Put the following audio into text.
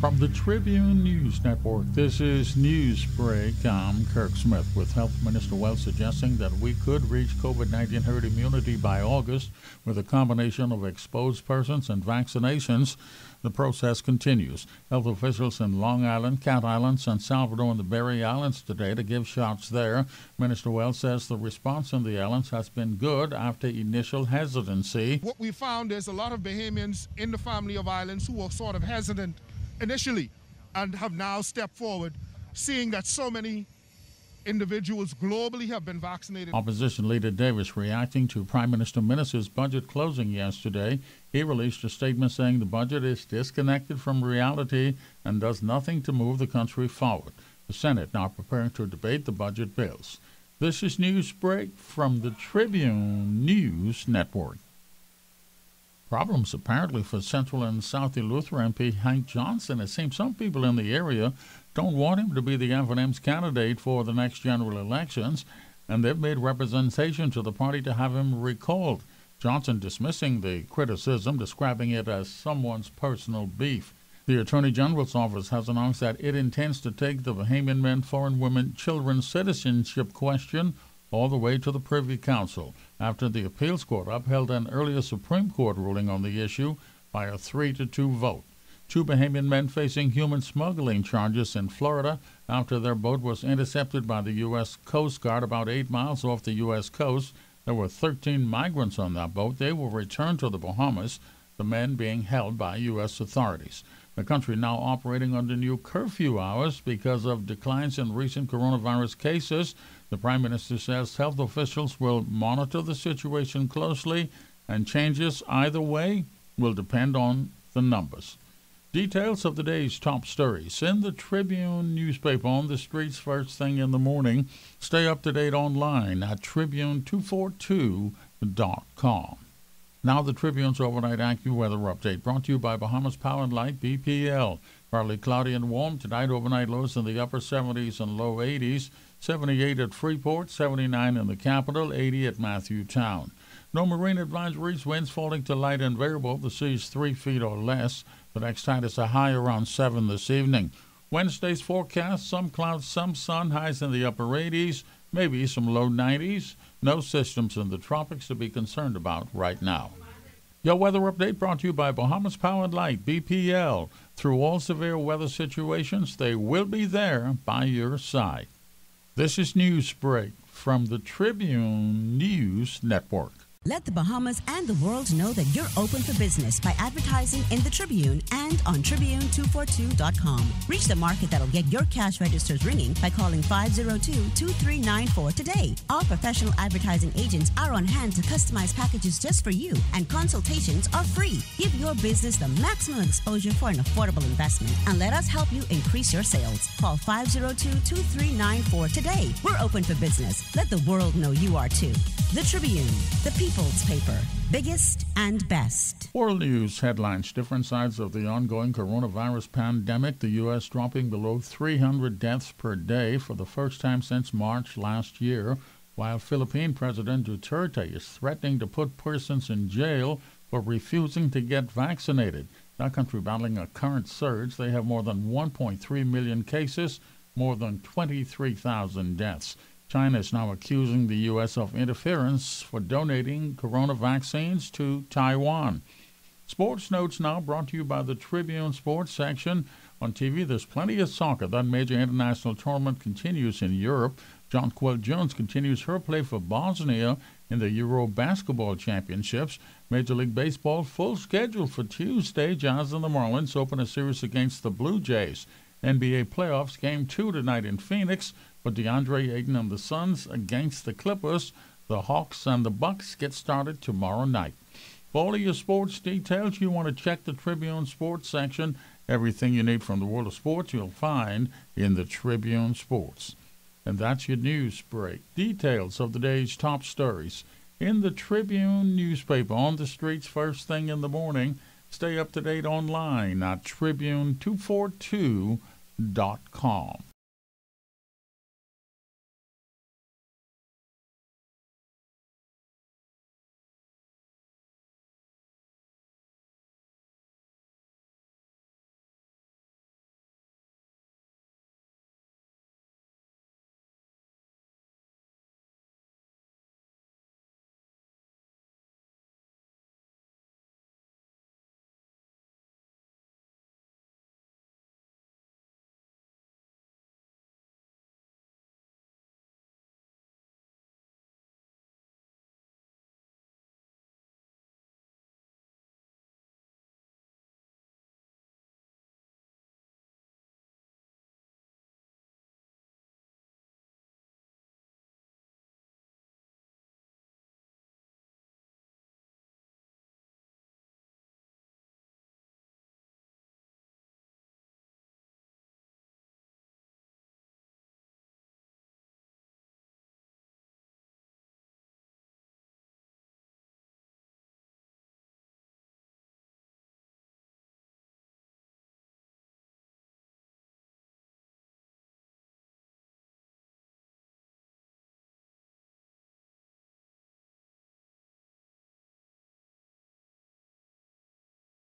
From the Tribune News Network, this is Newsbreak. I'm Kirk Smith with Health Minister Wells suggesting that we could reach COVID 19 herd immunity by August with a combination of exposed persons and vaccinations. The process continues. Health officials in Long Island, Cat Island, San Salvador, and the Berry Islands today to give shots there. Minister Wells says the response in the islands has been good after initial hesitancy. What we found is a lot of Bahamians in the family of islands who were sort of hesitant initially and have now stepped forward, seeing that so many individuals globally have been vaccinated. Opposition leader Davis reacting to Prime Minister Minnis's budget closing yesterday. He released a statement saying the budget is disconnected from reality and does nothing to move the country forward. The Senate now preparing to debate the budget bills. This is Newsbreak from the Tribune News Network. Problems apparently for Central and South Eleuthera MP Hank Johnson. It seems some people in the area don't want him to be the FNM's candidate for the next general elections, and they've made representation to the party to have him recalled. Johnson dismissing the criticism, describing it as someone's personal beef. The Attorney General's office has announced that it intends to take the Bahamian men, foreign women, children citizenship question all the way to the Privy Council after the appeals court upheld an earlier Supreme Court ruling on the issue by a 3 to 2 vote. Two Bahamian men facing human smuggling charges in Florida after their boat was intercepted by the U.S. Coast Guard about eight miles off the U.S. coast. There were 13 migrants on that boat. They will return to the Bahamas, the men being held by U.S. authorities. The country now operating under new curfew hours because of declines in recent coronavirus cases. The Prime Minister says health officials will monitor the situation closely, and changes either way will depend on the numbers. Details of the day's top stories in the Tribune newspaper on the streets first thing in the morning. Stay up to date online at tribune242.com. Now, the Tribune's overnight AccuWeather update brought to you by Bahamas Power and Light BPL. Partly cloudy and warm tonight, overnight lows in the upper 70s and low 80s. 78 at Freeport, 79 in the capital, 80 at Matthew Town. No marine advisories, winds falling to light and variable. The sea's three feet or less. The next tide is a high around 7 this evening. Wednesday's forecast some clouds, some sun, highs in the upper 80s, maybe some low 90s. No systems in the tropics to be concerned about right now. Your weather update brought to you by Bahamas Power and Light, BPL. Through all severe weather situations, they will be there by your side. This is Newsbreak from the Tribune News Network. Let the Bahamas and the world know that you're open for business by advertising in the Tribune and on Tribune242.com. Reach the market that'll get your cash registers ringing by calling 502-2394 today. Our professional advertising agents are on hand to customize packages just for you, and consultations are free. Give your business the maximum exposure for an affordable investment, and let us help you increase your sales. Call 502-2394 today. We're open for business. Let the world know you are too. The Tribune, the People's Paper, biggest and best. World News headlines Different sides of the ongoing coronavirus pandemic. The U.S. dropping below 300 deaths per day for the first time since March last year, while Philippine President Duterte is threatening to put persons in jail for refusing to get vaccinated. That country battling a current surge. They have more than 1.3 million cases, more than 23,000 deaths. China is now accusing the U.S. of interference for donating corona vaccines to Taiwan. Sports notes now brought to you by the Tribune Sports section. On TV, there's plenty of soccer. That major international tournament continues in Europe. John Jonquel Jones continues her play for Bosnia in the Euro Basketball Championships. Major League Baseball full schedule for Tuesday. Jazz and the Marlins open a series against the Blue Jays. NBA playoffs game two tonight in Phoenix for DeAndre Ayton and the Suns against the Clippers. The Hawks and the Bucks get started tomorrow night. For all of your sports details, you want to check the Tribune Sports section. Everything you need from the world of sports you'll find in the Tribune Sports. And that's your news break. Details of the day's top stories in the Tribune newspaper on the streets first thing in the morning. Stay up to date online at tribune242.com.